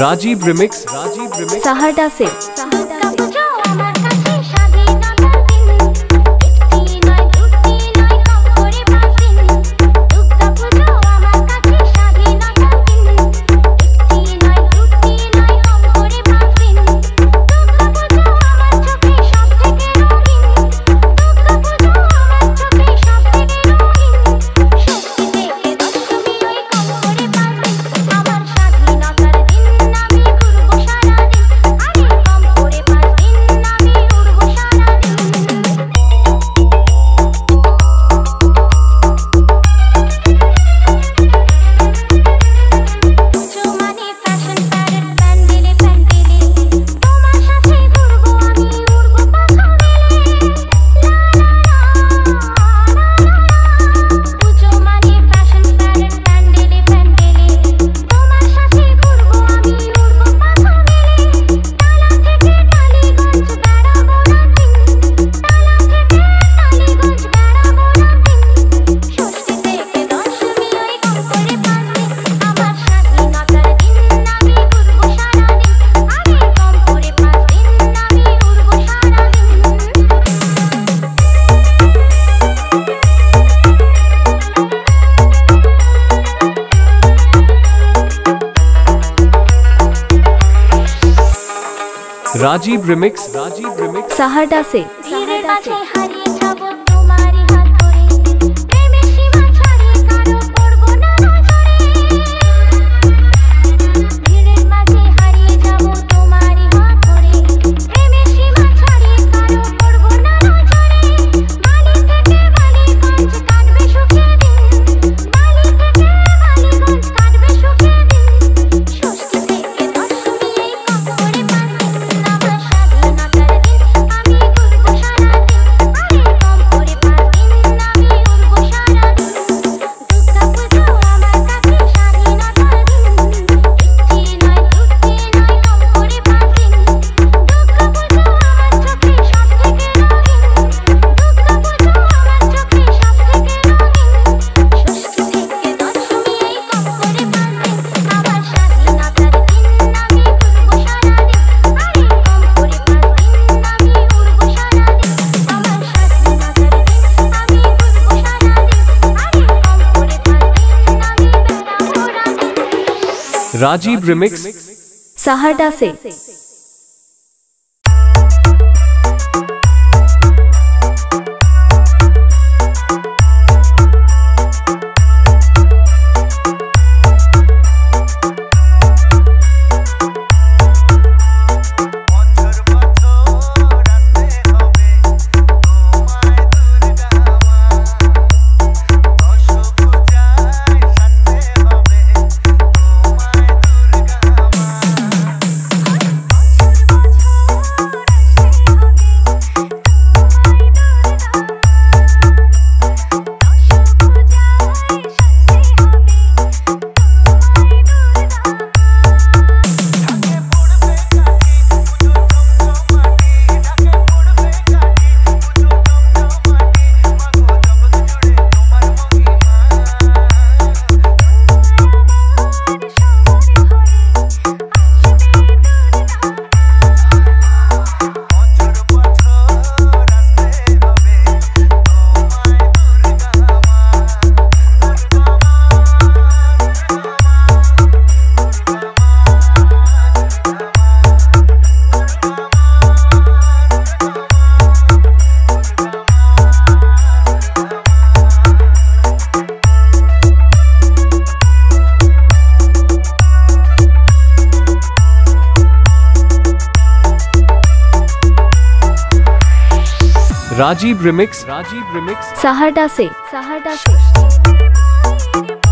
Rajiv remix Rajiv remix. सहारडा से। Rajiv remix Rajiv remix Saharda से। Rajiv remix. Sahada से। Rajiv remix Rajiv remix. सहरडा से सहरडा से।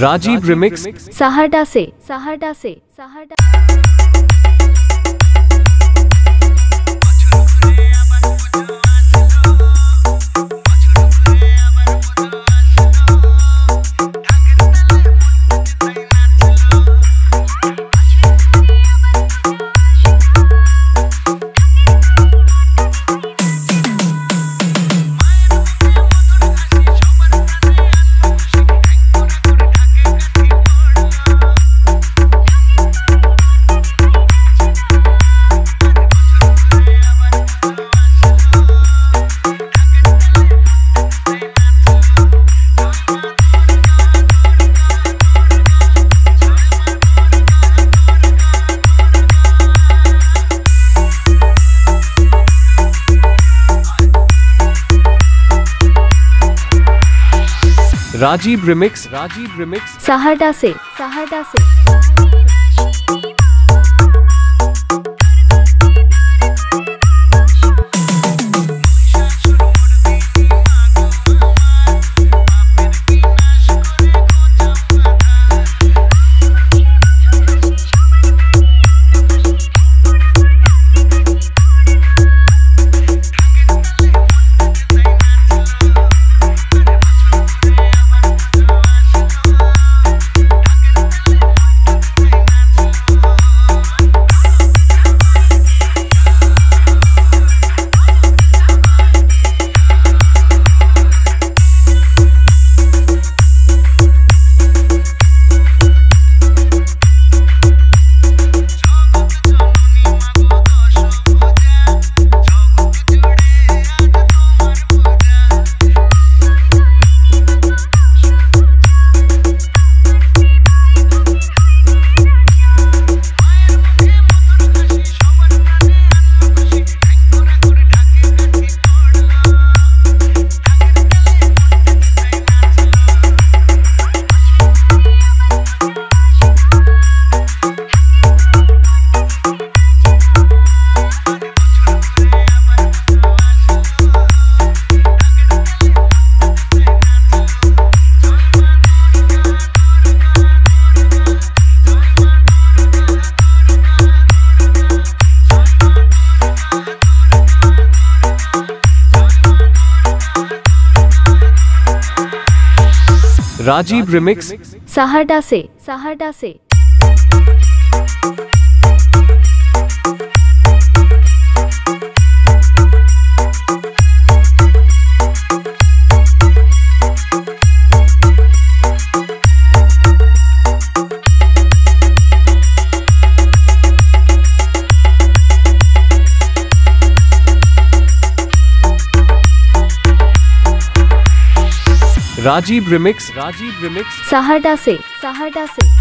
राजीव रिमिक्स साहरडा से साहरडा से साहरडा राजीव रिमिक्स राजीव रिमिक्स। साहरडा से साहरडा से। राजीव रिमिक्स। साहरडा से साहरडा से। राजीव रिमिक्स राजीव रिमिक्स साहरडा से साहरडा से।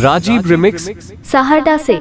राजीव रिमिक्स सहरडा से।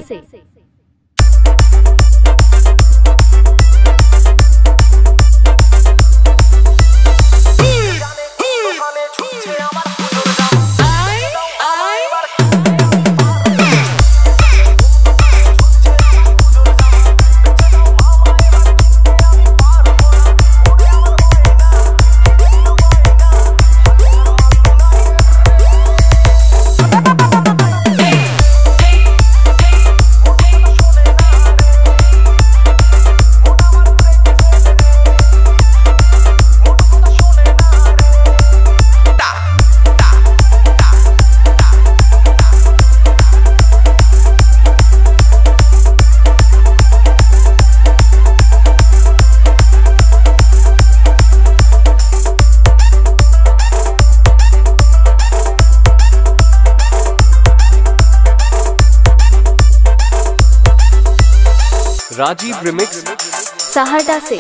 राजीव रिमिक्स। सहाडा से।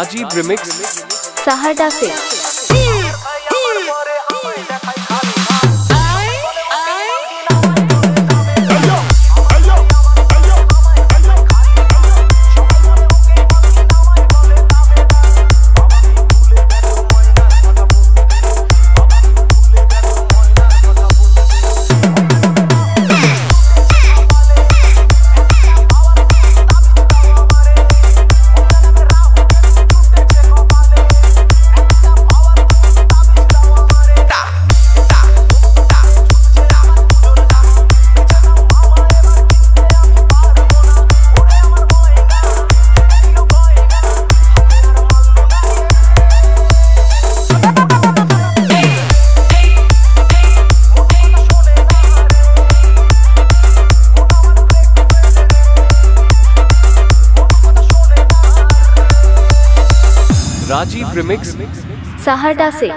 राजीव रिमिक्स साहरडा से रिमिक्स सहाडा से।